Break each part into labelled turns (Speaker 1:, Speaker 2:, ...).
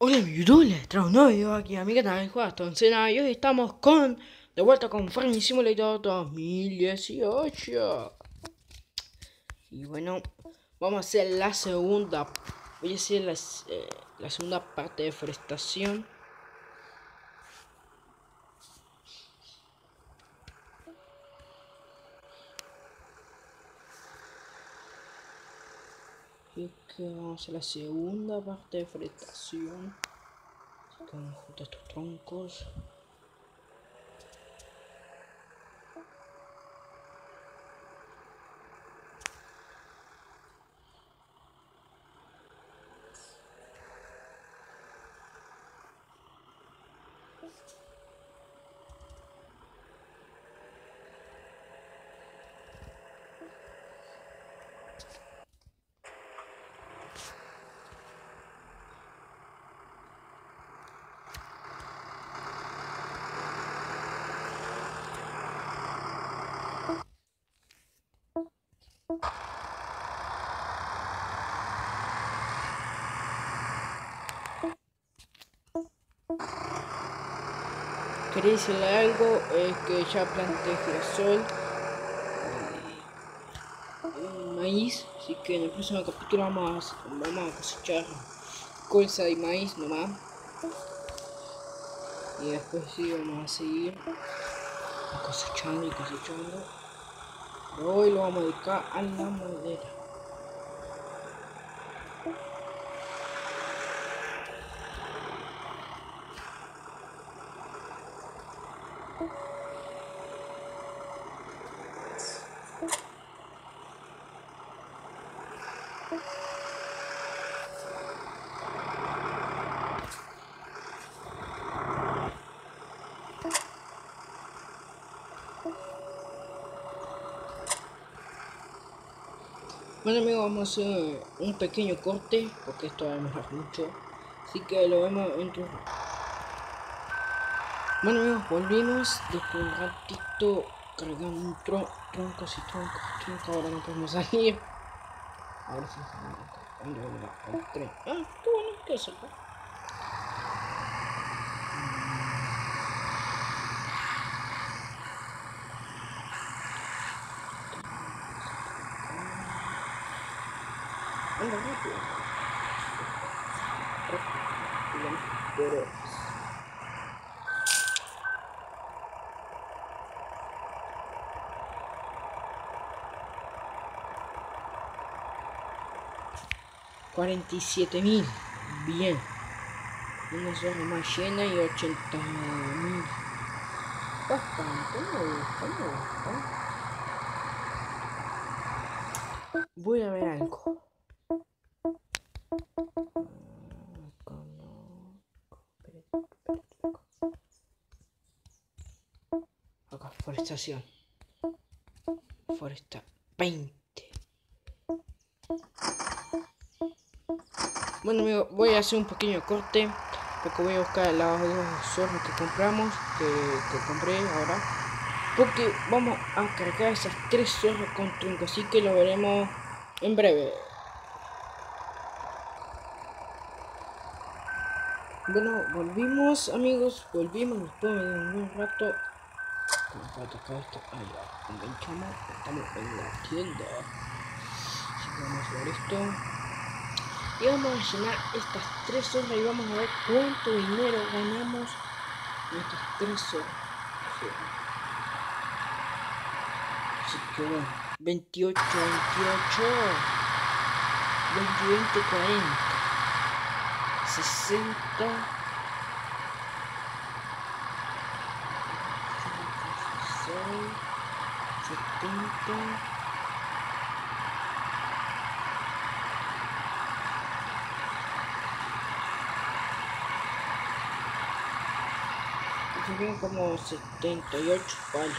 Speaker 1: Hola mi YouTube, les traigo un nuevo video aquí a mi canal Juega Toncena y hoy estamos con de vuelta con Farming Simulator 2018 Y bueno, vamos a hacer la segunda, voy a hacer la, eh, la segunda parte de forestación que vamos a la segunda parte de fretación. Vamos junto estos troncos. Quería decirle algo, es que ya planté girasol y maíz, así que en el próximo capítulo vamos a, vamos a cosechar colza y maíz nomás. Y después sí vamos a seguir cosechando y cosechando. Hoy lo vamos a dedicar a la madera. Bueno amigos, vamos a hacer un pequeño corte porque esto va a demorar mucho. Así que lo vemos en tu... Bueno amigos, volvimos después de un ratito cargando un tron troncos y troncos troncos. Ahora no podemos salir. Ahora sí. 47. Bien. Una zona más llena y 80 mil. Bastante, me gusta, me gusta. Voy a ver algo. Acá, forestación. Foresta 20. Bueno amigos, voy a hacer un pequeño corte porque voy a buscar las dos zorros que compramos, que, que compré ahora. Porque vamos a cargar esas tres zorros con tronco, así que lo veremos en breve. Bueno, volvimos amigos, volvimos después de un rato. Vamos a tocar esto. Ahí va, enganchamos, estamos en la tienda. Vamos a ver esto. Y vamos a llenar estas tres horas y vamos a ver cuánto dinero ganamos en estas tres horas. Así que bueno, 28, 28, 20, 20, 40. 60 70 serían como 78 palos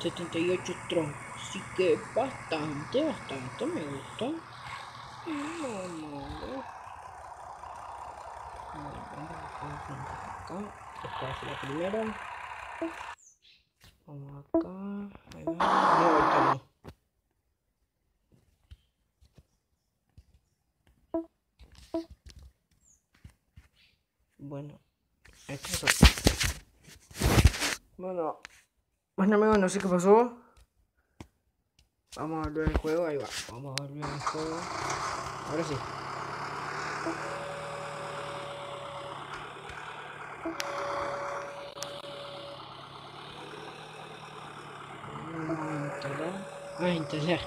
Speaker 1: 78 troncos así que bastante bastante me gusta no, no. Esta es la primera. Vamos acá. Ahí va. No, ahorita no. bueno. Esto es... Bueno. Bueno amigos, no sé qué pasó. Vamos a volver al juego, ahí va. Vamos a volver al juego. Ahora sí. Vamos a instalar. Ah, instalar.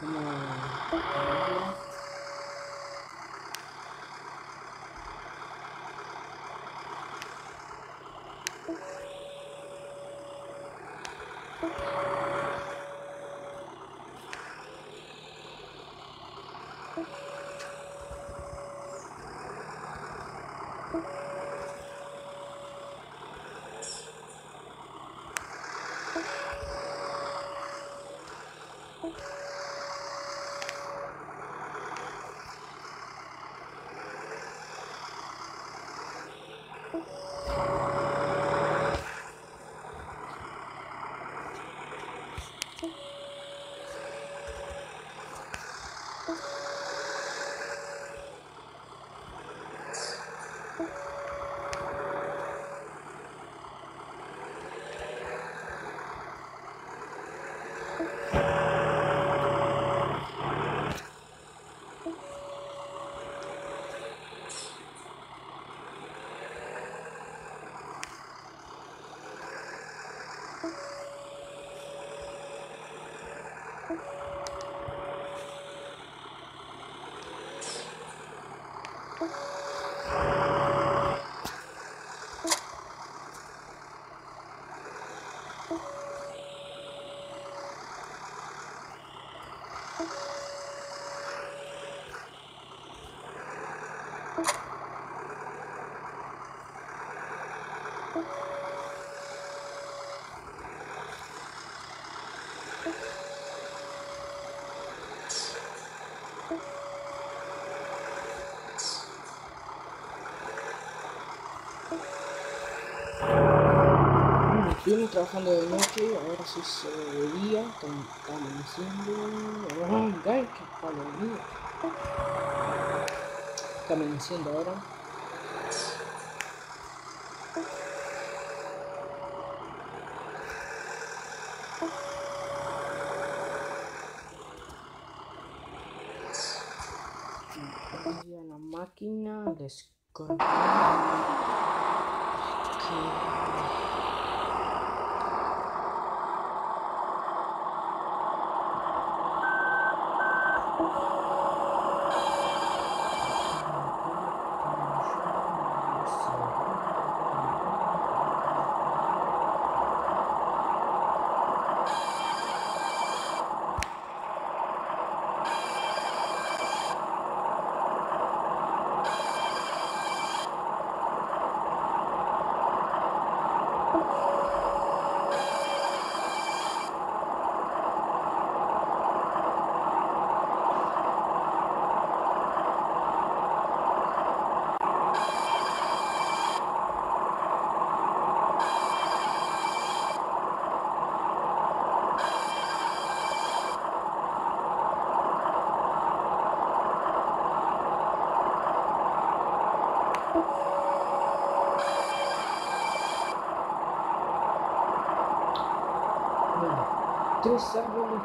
Speaker 1: Vamos a Thank. Instalarlo. Bueno, Estuvimos trabajando de noche, ahora sí se está amaneciendo. ¡Oh, ¡Ay, qué palo mío! Está amaneciendo ahora. La máquina, desconectar. Bueno, tres árboles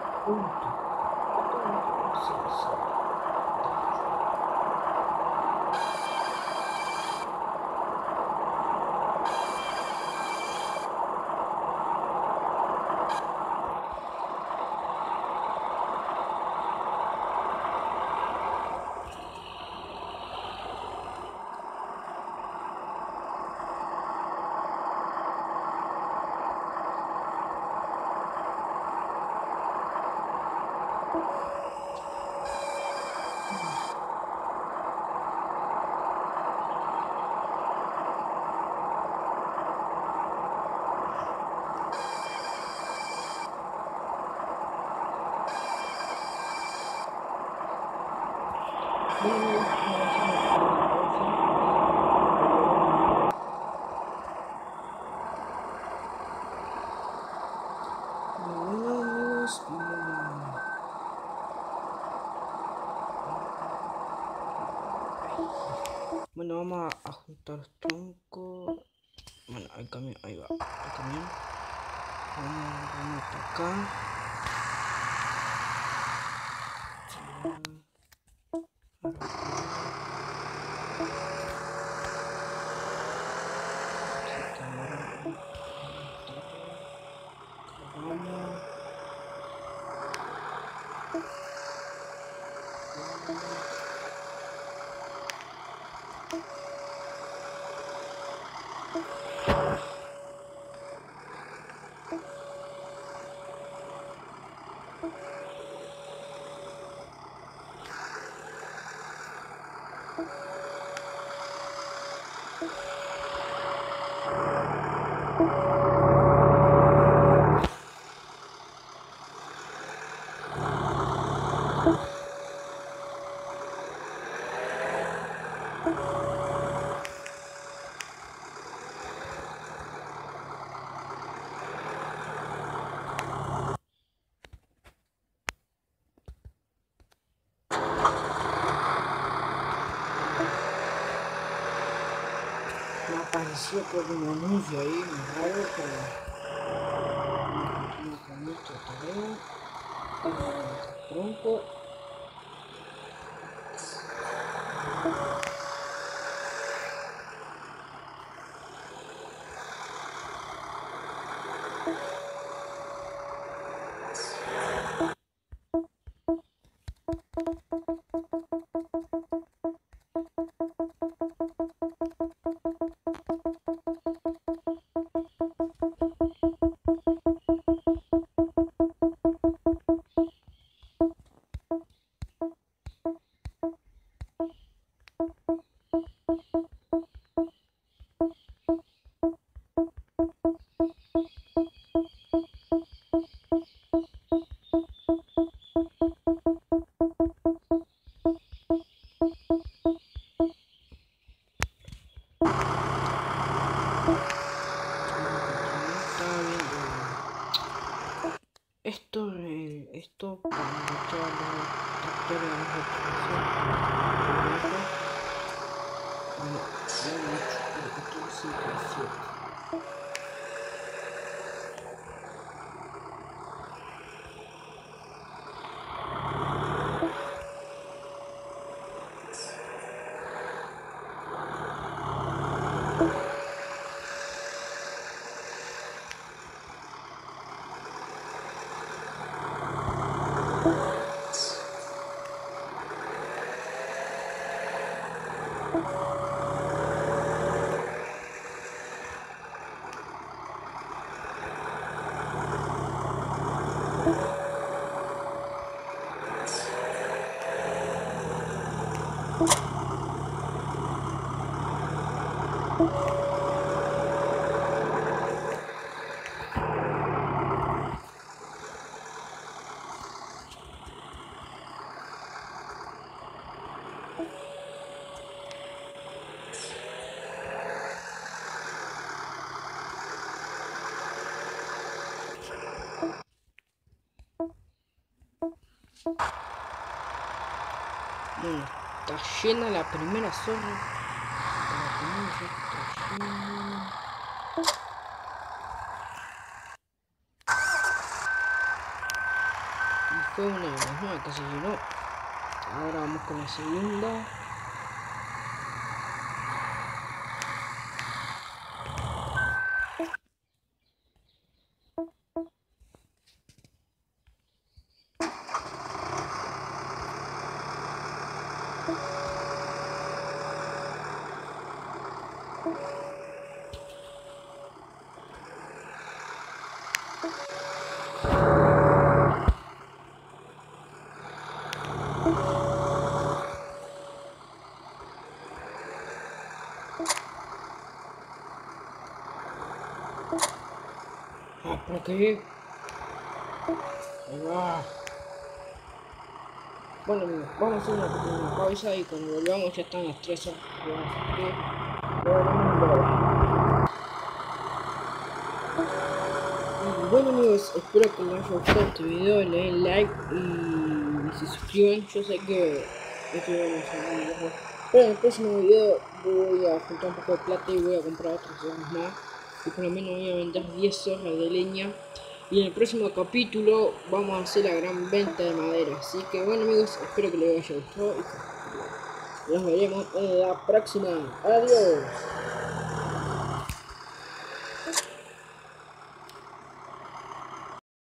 Speaker 1: Bueno, vamos a, juntar los troncos. Bueno, el camión, ahí va, el camión. Vamos, vamos acá. Apareció por un anuncio ahí, muy raro, pero no con nuestra tarea. Tronco. Bueno, está llena la primera zona. Y fue una de las nuevas que se llenó. Ahora vamos con la segunda. Ok. Ahí va. Bueno amigos, vamos a hacer una pausa y cuando volvamos ya están las 3 horas. Bueno amigos, espero que les haya gustado este video, le den like y se suscriban. Yo sé que esto es muy Pero en el próximo video voy a juntar un poco de plata y voy a comprar otras cosas más. Y por lo menos voy a vender 10 hojas de leña. Y en el próximo capítulo vamos a hacer la gran venta de madera. Así que bueno amigos, espero que les haya gustado. Y nos veremos en la próxima. Adiós.